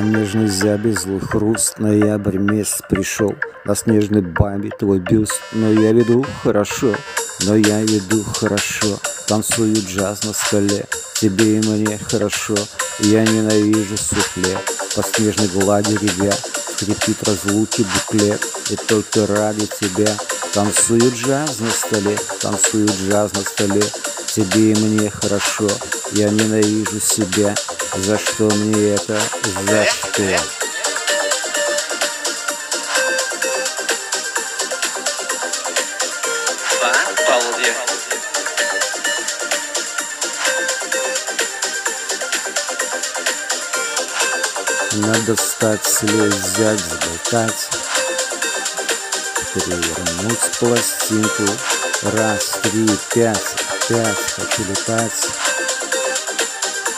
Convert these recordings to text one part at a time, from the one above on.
нежной зябе злой хруст Ноябрь месяц пришел. На снежной бабе твой бюст Но я веду хорошо, но я веду хорошо. Танцую джаз на столе Тебе и мне хорошо. Я ненавижу суфле По снежной глади ребя Скрипит разлуки буклет И только ради тебя Танцую джаз на столе Танцую джаз на столе. Тебе и мне хорошо Я ненавижу себя За что мне это? За что? Надо встать, слезть, взять, заболтать Перевернуть пластинку Раз, три, пять, пять Хочу летать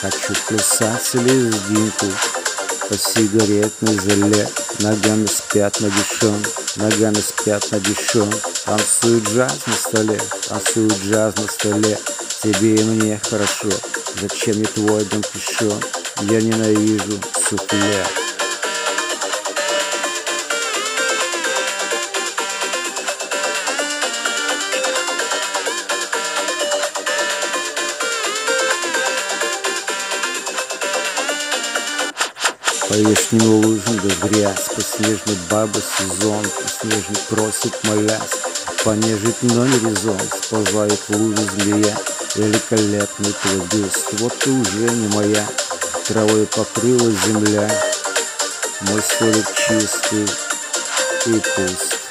Хочу плясать лезгинку По сигаретной зале. Ногами спят нагишом Ногами спят нагишом Танцует джаз на столе Танцует джаз на столе. Тебе и мне хорошо Зачем мне твой дом кишон Я ненавижу суфле По лужам да грязь, По снежной бабы сезон, По снежный просит молясь, Понежить, но не резон, Сползает в лужу змея, Великолепный твой Вот ты уже не моя, Травой покрылась земля, Мой столик чистый и пуст.